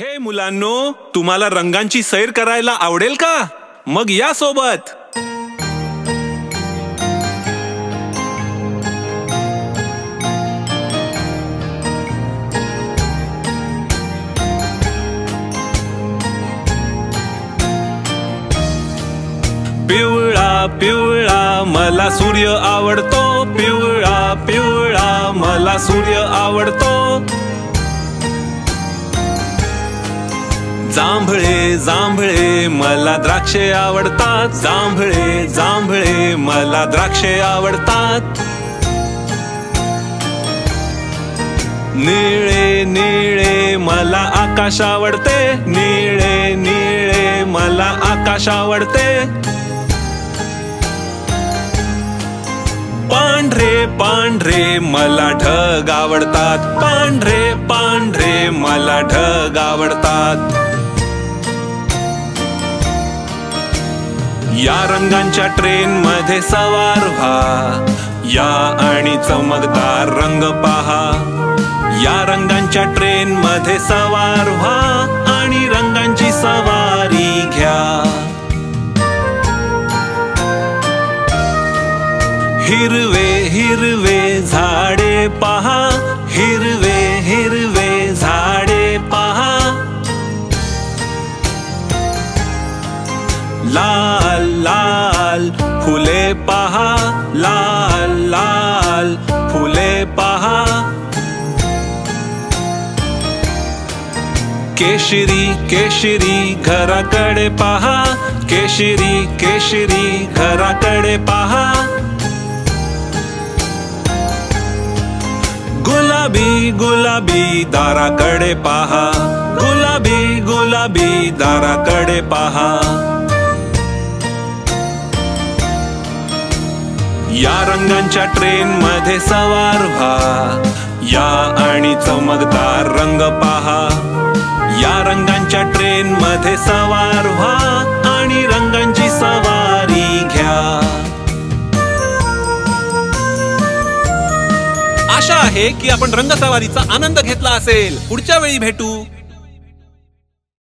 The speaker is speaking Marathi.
हे मुलांनो तुम्हाला रंगांची सैर करायला आवडेल का? मग या सोबत. पिवळा पिवळा मला सूर्य आवडतो. पिवळा पिवळा मला सूर्य आवडतो. जांभळे जांभळे मला द्राक्षे आवडतात. जांभळे जांभळे मला द्राक्षे आवडतात. निळे निळे मला आकाश आवडते. निळे निळे मला आकाश आवडते. पांढरे पांढरे मला ढग आवडतात. पांढरे पांढरे मला ढग आवडतात. या रंगांच्या ट्रेन मध्ये सवार व्हा. या आणि चमकदार रंग पहा. या रंगांच्या ट्रेन मध्ये सवार व्हा आणि रंगांची सवारी घ्या. हिरवे हिरवे झा लाल लाल, फुले पहा, लाल लाल, फुले पहा। केशरी केशरी, घराकडे पहा। केशरी केशरी, घराकडे पहा। गुलाबी गुलाबी, दाराकडे पहा। गुलाबी गुलाबी, दाराकडे पहा। या रंगांच्या ट्रेन मध्ये सवार व्हा. या आणि चमकदार रंग पहा. या रंगांच्या ट्रेन मध्ये सवार व्हा आणि रंगांची सवारी घ्या. आशा आहे की आपण रंगसवारीचा आनंद घेतला असेल. पुढच्या वेळी भेटू.